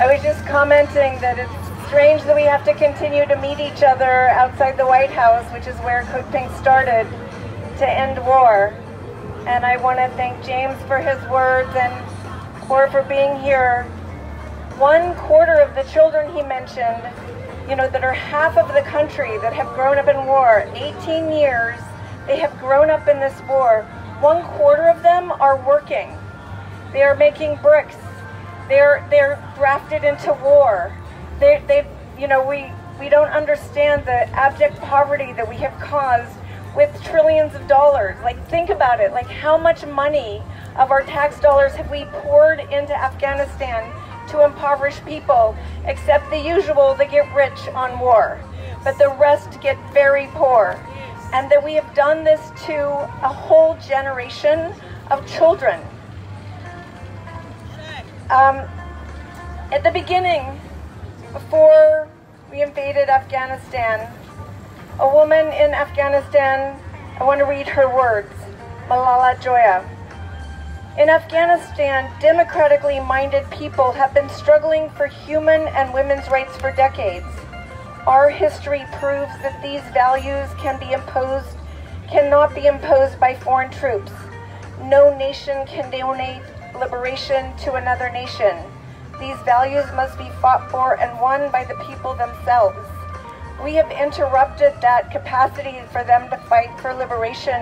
I was just commenting that it's strange that we have to continue to meet each other outside the White House, which is where CODEPINK started, to end war. And I want to thank James for his words and Cora for being here. One quarter of the children he mentioned, you know, that are half of the country that have grown up in war, 18 years, they have grown up in this war. One quarter of them are working. They are making bricks. They're they're drafted into war. They they you know we we don't understand the abject poverty that we have caused with trillions of dollars. Like think about it. Like how much money of our tax dollars have we poured into Afghanistan to impoverish people? Except the usual, they get rich on war, but the rest get very poor and that we have done this to a whole generation of children. Um, at the beginning, before we invaded Afghanistan, a woman in Afghanistan, I want to read her words, Malalai Joya. In Afghanistan, democratically minded people have been struggling for human and women's rights for decades. Our history proves that these values can be imposed, cannot be imposed by foreign troops. No nation can donate liberation to another nation. These values must be fought for and won by the people themselves. We have interrupted that capacity for them to fight for liberation,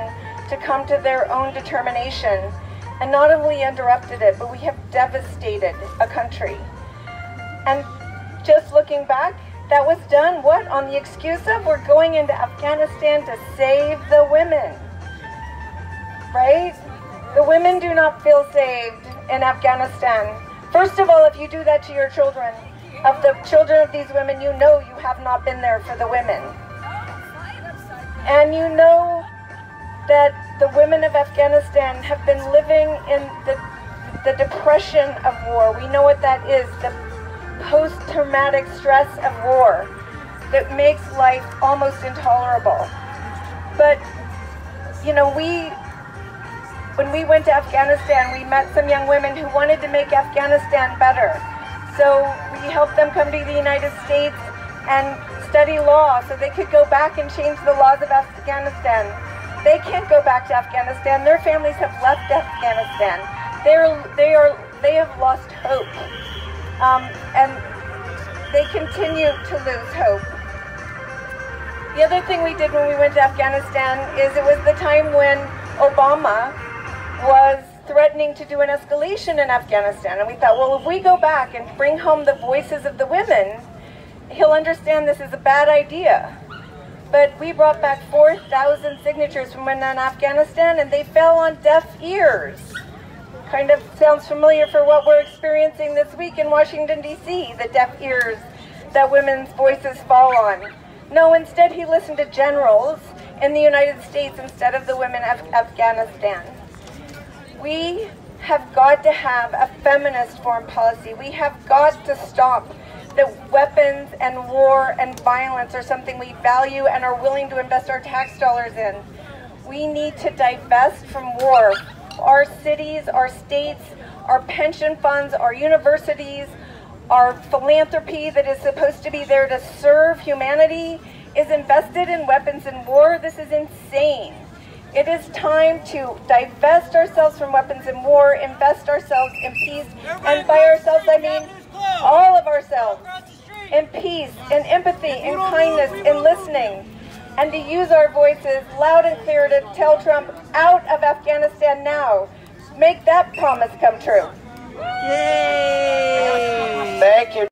to come to their own determination, and not only interrupted it, but we have devastated a country. And just looking back, that was done, what, on the excuse of we're going into Afghanistan to save the women. Right? The women do not feel saved in Afghanistan. First of all, if you do that to your children, of the children of these women, you know you have not been there for the women. And you know that the women of Afghanistan have been living in the, the depression of war. We know what that is, the post-traumatic stress of war that makes life almost intolerable. But, you know, we, when we went to Afghanistan, we met some young women who wanted to make Afghanistan better. So we helped them come to the United States and study law so they could go back and change the laws of Afghanistan. They can't go back to Afghanistan. Their families have left Afghanistan. They're, they, are, they have lost hope. Um, and they continue to lose hope. The other thing we did when we went to Afghanistan is it was the time when Obama was threatening to do an escalation in Afghanistan. And we thought, well, if we go back and bring home the voices of the women, he'll understand this is a bad idea. But we brought back 4,000 signatures from women in Afghanistan, and they fell on deaf ears kind of sounds familiar for what we're experiencing this week in Washington, D.C., the deaf ears that women's voices fall on. No, instead he listened to generals in the United States instead of the women of Afghanistan. We have got to have a feminist foreign policy. We have got to stop that weapons and war and violence are something we value and are willing to invest our tax dollars in. We need to divest from war our cities, our states, our pension funds, our universities, our philanthropy that is supposed to be there to serve humanity is invested in weapons and war. This is insane. It is time to divest ourselves from weapons and war, invest ourselves in peace, and by ourselves I mean all of ourselves, in peace, in empathy, in kindness, in listening, and to use our voices loud and clear to tell Trump out of Afghanistan now. Make that promise come true. Yay! Thank you.